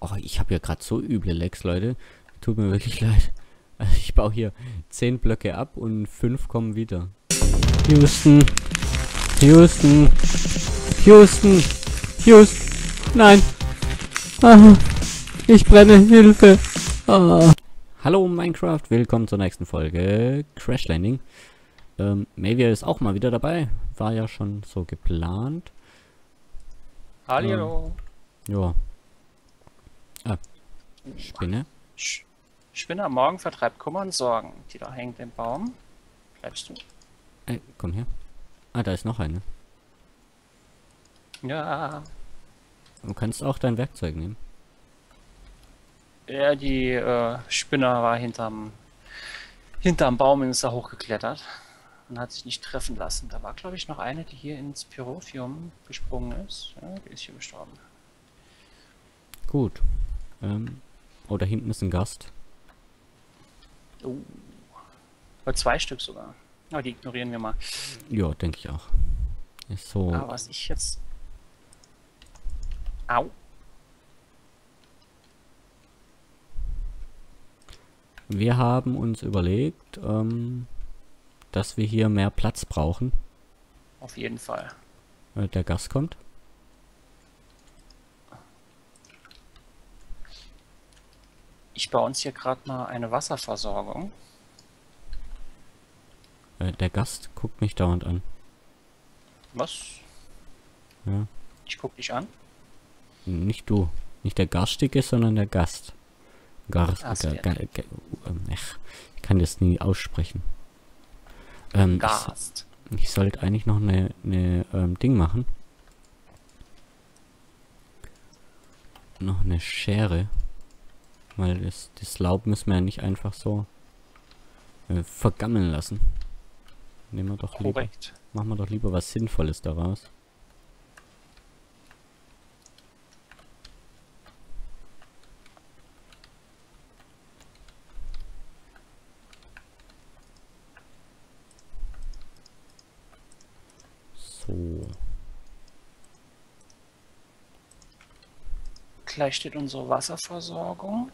Oh, ich habe ja gerade so üble Lecks, Leute. Tut mir wirklich leid. Also ich baue hier 10 Blöcke ab und 5 kommen wieder. Houston. Houston. Houston. Houston. Nein. Ah, ich brenne. Hilfe. Ah. Hallo Minecraft, willkommen zur nächsten Folge Crash Landing. Ähm, Mavia ist auch mal wieder dabei. War ja schon so geplant. Hallo. Ja. Spinne. Spinne am Morgen vertreibt Kummer und Sorgen. Die da hängt im Baum. Bleibst du? Ey, komm her. Ah, da ist noch eine. Ja. Du kannst auch dein Werkzeug nehmen. Ja, die äh, Spinne war hinterm, hinterm Baum und ist da hochgeklettert und hat sich nicht treffen lassen. Da war, glaube ich, noch eine, die hier ins Pyrophium gesprungen ist. Ja, die ist hier gestorben. Gut. Ähm, oh, da hinten ist ein Gast. Oh. Oder zwei Stück sogar. Aber die ignorieren wir mal. Ja, denke ich auch. Ist so. Aber was ich jetzt. Au. Wir haben uns überlegt, ähm, dass wir hier mehr Platz brauchen. Auf jeden Fall. Äh, der Gast kommt. Ich baue uns hier gerade mal eine Wasserversorgung. Äh, der Gast guckt mich dauernd an. Was? Ja. Ich guck dich an. Nicht du. Nicht der Garstige, sondern der Gast. Gast. Ach, Ga, ga, ga, ähm, ich kann das nie aussprechen. Ähm, ich, Gast. ich sollte eigentlich noch eine, eine ähm, Ding machen. Noch eine Schere. Weil das, das Laub müssen wir ja nicht einfach so äh, vergammeln lassen. Nehmen wir doch lieber. Korrekt. Machen wir doch lieber was Sinnvolles daraus. So. Gleich steht unsere Wasserversorgung.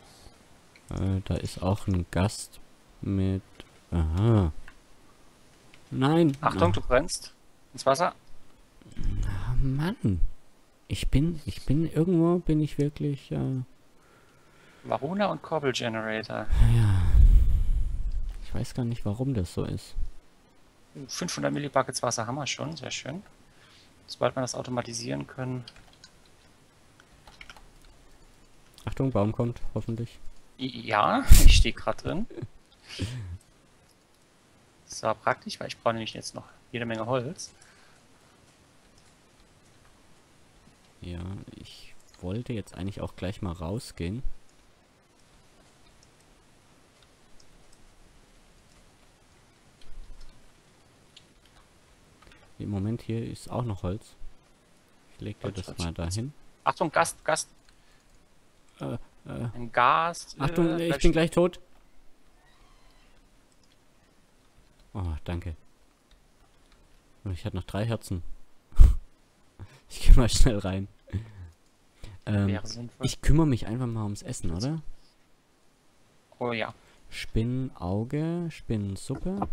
Äh, da ist auch ein Gast mit. Aha. Nein. Achtung, Ach, du brennst. Ins Wasser. ah, Mann. Ich bin, ich bin irgendwo, bin ich wirklich, äh, Varuna und Cobble Generator. ja. Ich weiß gar nicht, warum das so ist. 500 Millibuckets Wasser haben wir schon. Sehr schön. Sobald wir das automatisieren können. Achtung, Baum kommt, hoffentlich. Ja, ich stehe gerade drin. Das war praktisch, weil ich brauche nämlich jetzt noch jede Menge Holz. Ja, ich wollte jetzt eigentlich auch gleich mal rausgehen. Im Moment hier ist auch noch Holz. Ich leg dir Holz, das Holz, mal Holz. dahin. Achtung, Gast, Gast. Äh, äh, Ein. Achtung, äh, ich bleib bin gleich tot. Oh, danke. Ich hatte noch drei Herzen. ich gehe mal schnell rein. Ähm, ich kümmere mich einfach mal ums Essen, oder? Oh ja. Spinnenauge, Spinnensuppe.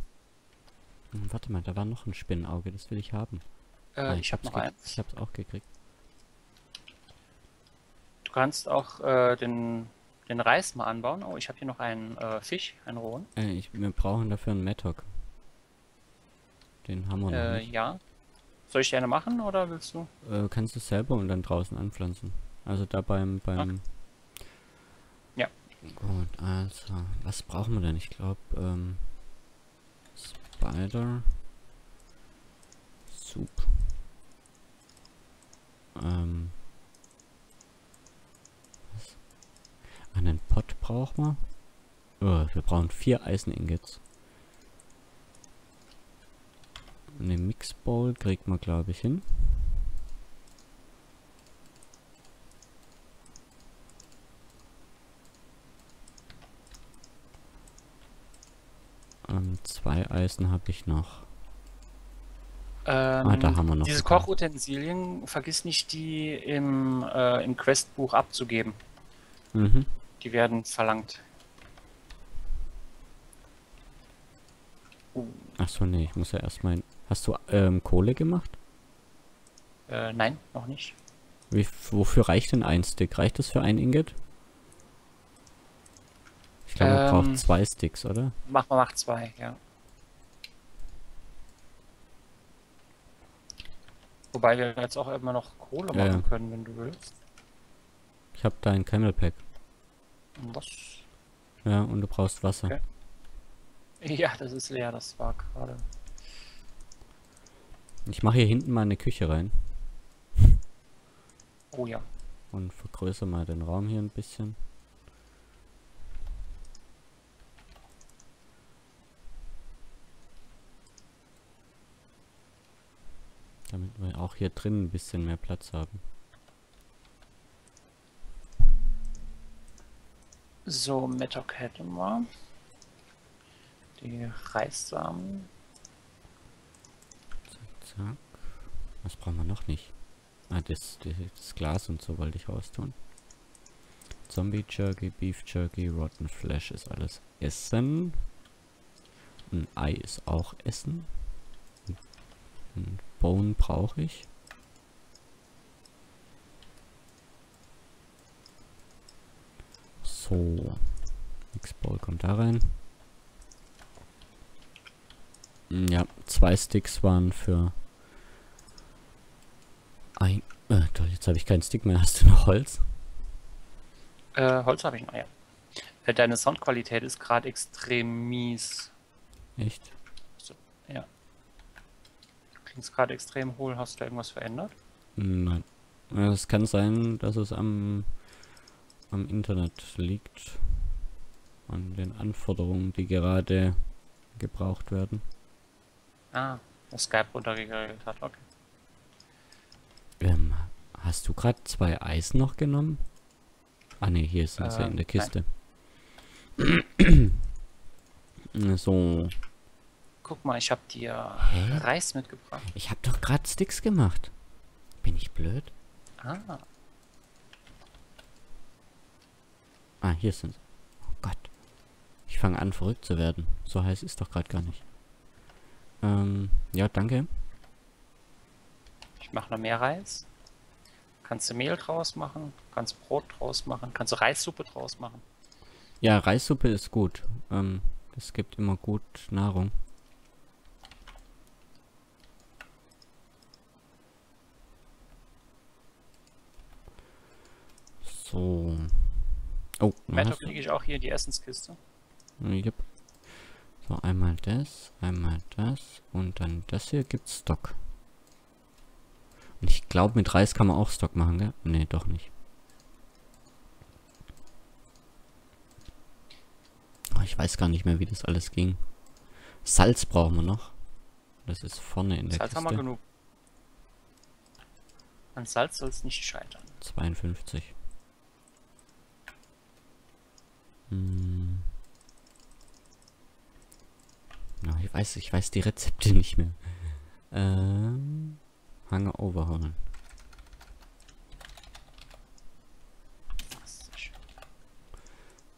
Hm, warte mal, da war noch ein Spinnenauge, das will ich haben. Äh, Ah, ich habe noch ge- eins. Ich hab's auch gekriegt. Du kannst auch äh, den, den Reis mal anbauen. Oh, ich habe hier noch einen äh, Fisch, einen rohen. Äh, ich, wir brauchen dafür einen Mattock. Den haben wir noch Äh, nicht. ja. Soll ich gerne machen oder willst du? Äh, kannst du selber und dann draußen anpflanzen. Also da beim, beim... Ja. Gut, also, was brauchen wir denn? Ich glaube, ähm... Spider... Soup. Ähm... Einen Pot brauchen wir. Oh, wir brauchen vier Eiseningots. Eine Mixbowl kriegt man, glaube ich, hin. Ähm, zwei Eisen habe ich noch. Ähm, Ah, da haben wir noch Diese. Kochutensilien, vergiss nicht, die im, äh, im Questbuch abzugeben. Mhm. Die werden verlangt. Uh, Ach so, nee, ich muss ja erstmal... Hast du ähm, Kohle gemacht? äh, nein, noch nicht. Wie, wofür reicht denn ein Stick? Reicht das für ein Ingot? Ich glaube, man Ähm. braucht zwei Sticks, oder? Mach mal, mach zwei, ja. Wobei wir jetzt auch immer noch Kohle Ja, ja. machen können, wenn du willst. Ich habe da ein Camel Pack. Was? Ja, und du brauchst Wasser. Okay. Ja, das ist leer, das war gerade. Ich mache hier hinten mal eine Küche rein Oh ja. und vergrößere mal den Raum hier ein bisschen. Damit wir auch hier drin ein bisschen mehr Platz haben. So, Metok hätten wir. Die Reissamen. Zack. Was brauchen wir noch nicht? Ah, das, das, das Glas und so wollte ich raustun. Zombie Jerky, Beef Jerky, Rotten Flesh ist alles Essen. Ein Ei ist auch Essen. Ein Bone brauche ich. So. X-Ball kommt da rein. Mm, Ja, zwei Sticks waren für ein. Äh, toll, jetzt habe ich keinen Stick mehr. Hast du noch Holz? Äh, Holz habe ich noch, ja. Äh, Deine Soundqualität ist gerade extrem mies. Echt? Ja. Klingt gerade extrem hohl. Hast du irgendwas verändert? Nein. Ja, Es kann sein, dass es am, am Internet liegt. An den Anforderungen, die gerade gebraucht werden. Ah, das Skype runtergeregelt hat, okay. Ähm, hast du gerade zwei Eis noch genommen? Ah ne, hier sind sie Ähm, in der Kiste. so. Guck mal, ich habe dir Hä? Reis mitgebracht. Ich habe doch gerade Sticks gemacht. Bin ich blöd? Ah, Ah, hier sind sie. Oh Gott. Ich fange an, verrückt zu werden. So heiß ist doch gerade gar nicht. Ähm, ja, danke. ich mache noch mehr Reis. Kannst du Mehl draus machen, kannst Brot draus machen, kannst du Reissuppe draus machen. Ja, Reissuppe ist gut. Ähm, das gibt immer gut Nahrung. So. Oh, Weiter kriege ich auch hier die Essenskiste. Jupp. So, einmal das, einmal das und dann das hier gibt's Stock. Und ich glaube, mit Reis kann man auch Stock machen, gell? Nee, doch nicht. Oh, ich weiß gar nicht mehr, wie das alles ging. Salz brauchen wir noch. Das ist vorne in der Salz haben wir Kiste. genug. An Salz soll es nicht scheitern. 52. Hm. Ja, ich weiß, ich weiß die Rezepte nicht mehr. Ähm, Hange overhauen.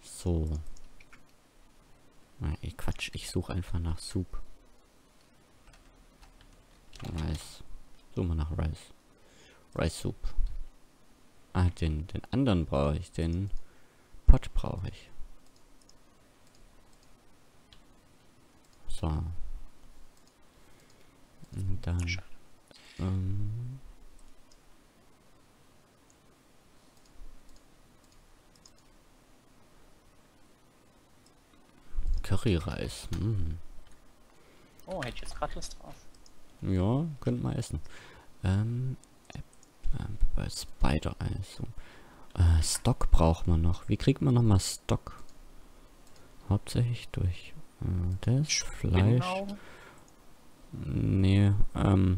So. Na, ey, Quatsch, ich suche einfach nach Soup. Rice. Suche mal nach Rice. Rice Soup. Ah, den, den anderen brauche ich. Den Pot brauche ich. So. Und dann. Ähm, Curryreis. Hm. Oh, hätte ich jetzt gerade Lust drauf. Ja, könnt mal essen. Ähm, bei Spider-Eis. Äh, Stock braucht man noch. Wie kriegt man nochmal Stock? Hauptsächlich durch äh, das Fleisch. Spinnenaugen? Nee, ähm,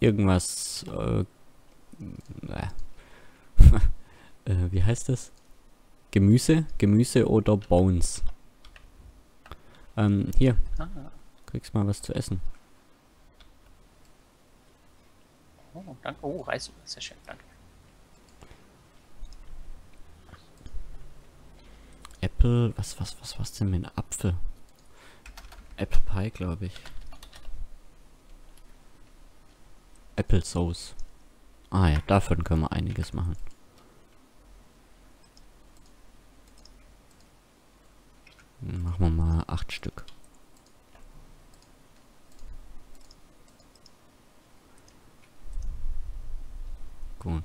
irgendwas, äh, äh, wie heißt das? Gemüse? Gemüse oder Bones? Ähm, hier, Ah, kriegst mal was zu essen. oh, danke. Oh, Reissuppe, sehr schön, danke. Apple, was, was, was, was denn mit Apfel? Apple Pie, glaube ich. Apple Sauce. Ah ja, davon können wir einiges machen. Machen wir mal acht Stück. Gut.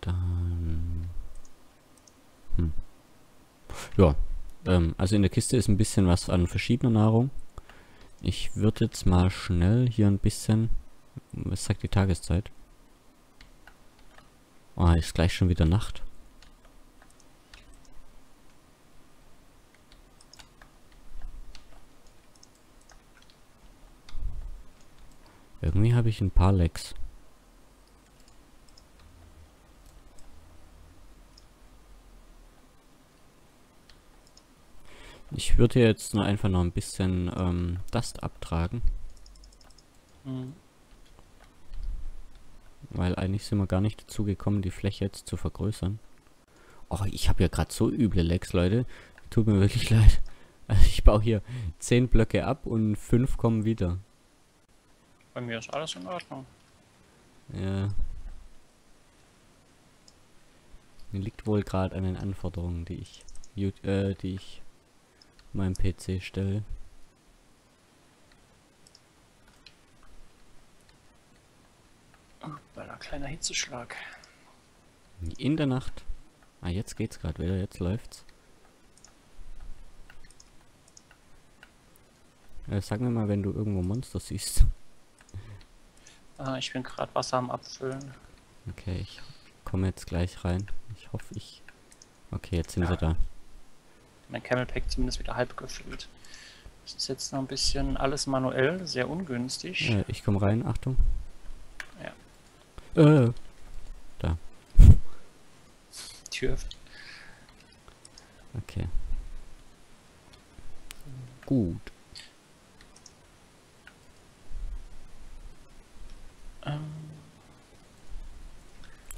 Dann... Hm. Ja, ähm, also in der Kiste ist ein bisschen was an verschiedener Nahrung. Ich würde jetzt mal schnell hier ein bisschen... Was sagt die Tageszeit? Oh, ist gleich schon wieder Nacht. Irgendwie habe ich ein paar Lecks. Ich würde jetzt nur einfach noch ein bisschen ähm, Dust abtragen. Mhm. Weil eigentlich sind wir gar nicht dazu gekommen, die Fläche jetzt zu vergrößern. Oh, ich habe ja gerade so üble Lecks, Leute. Tut mir wirklich leid. Also ich baue hier 10 Blöcke ab und 5 kommen wieder. Bei mir ist alles in Ordnung. Ja. Liegt wohl gerade an den Anforderungen, die ich, äh, die ich meinem PC stelle. Oh, bei einer kleiner Hitzeschlag. In der Nacht. Ah, jetzt geht's gerade wieder, jetzt läuft's. Äh, sag mir mal, wenn du irgendwo Monster siehst. Ah, ich bin gerade Wasser am Abfüllen. Okay, ich komme jetzt gleich rein. Ich hoffe, ich... Okay, jetzt sind ja. sie da. Mein Camel Pack zumindest wieder halb gefüllt. Das ist jetzt noch ein bisschen alles manuell, sehr ungünstig. Ja, ich komme rein, Achtung. Ja. Äh, da. Tür. Okay. Gut.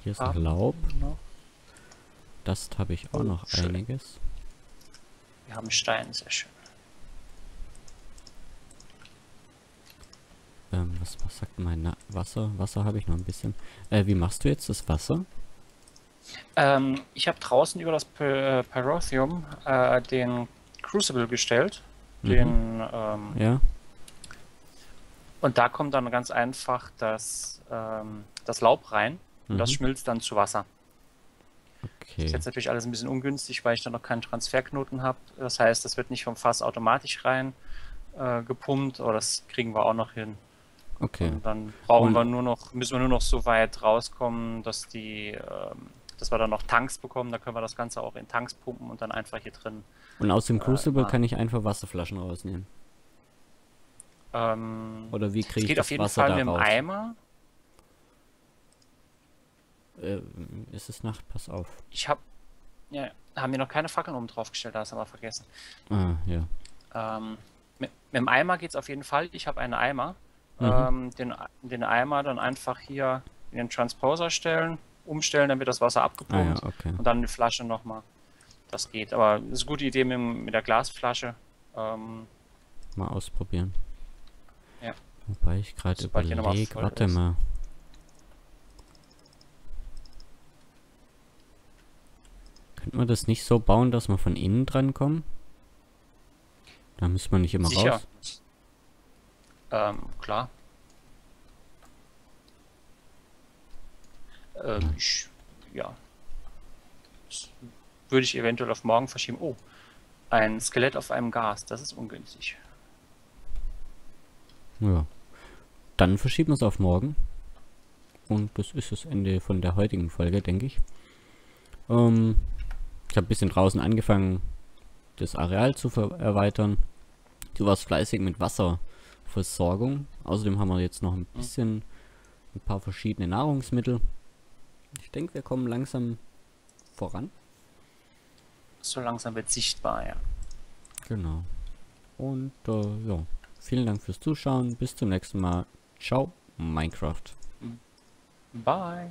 Hier ist noch Laub. Das habe ich auch oh, noch schön. einiges. Wir haben Stein, sehr schön. Ähm, was, was sagt mein Na Wasser? Wasser habe ich noch ein bisschen. Äh, wie machst du jetzt das Wasser? Ähm, ich habe draußen über das Py Pyrotheum äh, den Crucible gestellt. Mhm. Den, ähm, ja. Und da kommt dann ganz einfach das, ähm, das Laub rein. Und das mhm. schmilzt dann zu Wasser. Okay. Das ist jetzt natürlich alles ein bisschen ungünstig, weil ich da noch keinen Transferknoten habe. Das heißt, das wird nicht vom Fass automatisch rein äh, gepumpt, aber das kriegen wir auch noch hin. Okay. Und dann brauchen Und wir nur noch, müssen wir nur noch so weit rauskommen, dass die, ähm, dass wir dann noch Tanks bekommen. Da können wir das Ganze auch in Tanks pumpen und dann einfach hier drin. Und aus dem Crucible äh, kann ich einfach Wasserflaschen rausnehmen. Ähm, Oder wie kriege ich das Wasser da raus? Geht auf jeden Fall mit dem Eimer. Äh, ist es Nacht? Pass auf. Ich hab. Ja, haben wir noch keine Fackeln oben drauf gestellt, da hast du aber vergessen. Ah, ja. Ähm, mit, mit, dem Eimer geht es auf jeden Fall. Ich habe einen Eimer. Mhm. Ähm, den, den Eimer dann einfach hier in den Transposer stellen, umstellen, wird das Wasser abgepumpt. Ah, ja, okay. Und dann die Flasche nochmal. Das geht. Aber das ist eine gute Idee mit, mit der Glasflasche. Ähm, mal ausprobieren. Ja. Wobei ich gerade überlege, warte ist. mal. Könnte man das nicht so bauen, dass wir von innen dran kommen? Da müssen wir nicht immer Sicher. raus. Ähm, klar. Ähm, ich, ja. Das würde ich eventuell auf morgen verschieben. Oh, ein Skelett auf einem Gas, das ist ungünstig. Ja. Dann verschieben wir es auf morgen. Und das ist das Ende von der heutigen Folge, denke ich. Ähm, ich habe ein bisschen draußen angefangen, das Areal zu erweitern. Du warst fleißig mit Wasserversorgung. Außerdem haben wir jetzt noch ein bisschen ein paar verschiedene Nahrungsmittel. Ich denke, wir kommen langsam voran. So langsam wird sichtbar, ja. Genau. Und äh, ja, vielen Dank fürs Zuschauen. Bis zum nächsten Mal. Ciao, Minecraft. Bye.